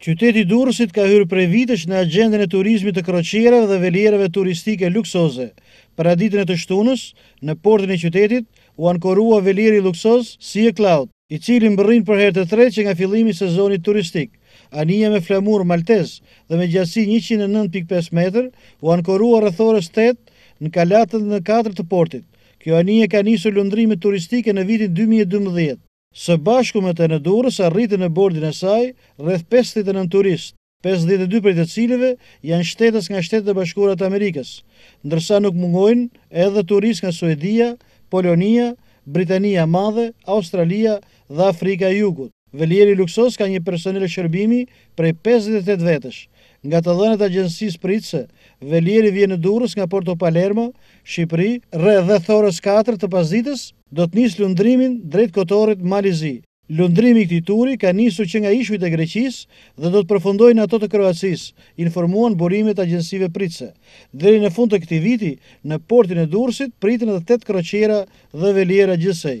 Qyteti i Durrësit ka hyrë prej vitesh në agjendën e turizmit të kroqireve dhe velierave turistike luksoze. Paraditen e të shtunës, në portin e qytetit, u ankorua velieri luksoz Sea Cloud, i cili mbërrin për herë të tretë që nga fillimi i sezonit turistik. Anija me flamur maltez dhe me gjatësi njëqind e nëntë pikë pesë metër, u ankorua rreth orës tetë në kalatën e katër të portit. Kjo anije ka nisur lundrimet turistike në vitin dy mijë e dymbëdhjetë. Së bashku me të në Durrës arritën në bordin e saj rreth pesëdhjetë e nëntë turistë, pesëdhjetë e dy prej të cilëve janë shtetas nga Shtetet e Bashkuara të Amerikës, ndërsa nuk mungojnë edhe turistë nga Suedia, Polonia, Britania e Madhe, Australia dhe Afrika e Jugut. Velieri luksoz ka një personel shërbimi prej pesëdhjetë e tetë vetësh. Nga të dhënat e agjencisë pritëse, velieri vjen në Durrës nga Porto Palermo, Shqipëri, dhe rreth orës katër të pasditës do të nisë lundrimin drejt Kotorit, Mal i Zi. Lundrimi i këtij turi ka nisur që nga ishujt e Greqisë dhe do të përfundojë në ato të Kroacisë, informuan burimet e agjencive pritëse. Deri në fund të këtij viti, në portin e Durrësit priten edhe tetë kroqera dhe veliera gjithsej.